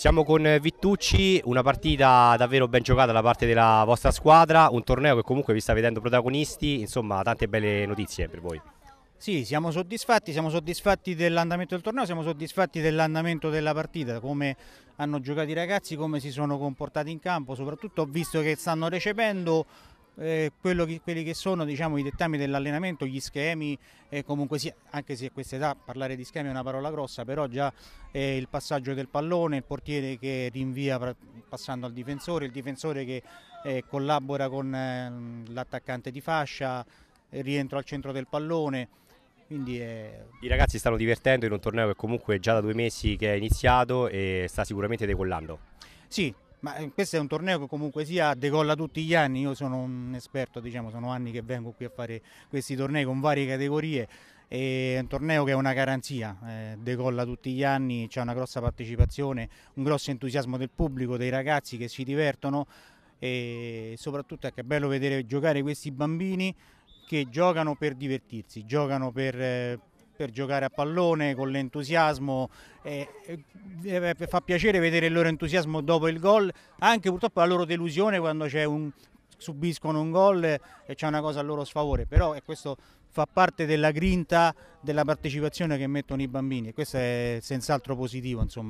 Siamo con Vittucci, una partita davvero ben giocata da parte della vostra squadra, un torneo che comunque vi sta vedendo protagonisti, insomma tante belle notizie per voi. Sì, siamo soddisfatti, siamo soddisfatti dell'andamento del torneo, siamo soddisfatti dell'andamento della partita, come hanno giocato i ragazzi, come si sono comportati in campo, soprattutto ho visto che stanno recependo eh, che, quelli che sono diciamo, i dettami dell'allenamento, gli schemi, eh, comunque sì, anche se a questa età parlare di schemi è una parola grossa, però già eh, il passaggio del pallone, il portiere che rinvia passando al difensore, il difensore che eh, collabora con ehm, l'attaccante di fascia, rientro al centro del pallone. È... I ragazzi stanno divertendo in un torneo che comunque già da due mesi che è iniziato e sta sicuramente decollando. Sì, ma eh, questo è un torneo che comunque sia decolla tutti gli anni, io sono un esperto, diciamo, sono anni che vengo qui a fare questi tornei con varie categorie, è un torneo che è una garanzia, eh, decolla tutti gli anni, c'è una grossa partecipazione, un grosso entusiasmo del pubblico, dei ragazzi che si divertono. E soprattutto è, che è bello vedere giocare questi bambini che giocano per divertirsi, giocano per, eh, per giocare a pallone con l'entusiasmo. Eh, eh, fa piacere vedere il loro entusiasmo dopo il gol, anche purtroppo la loro delusione quando un, subiscono un gol e c'è una cosa a loro sfavore, però questo fa parte della grinta della partecipazione che mettono i bambini e questo è senz'altro positivo. Insomma.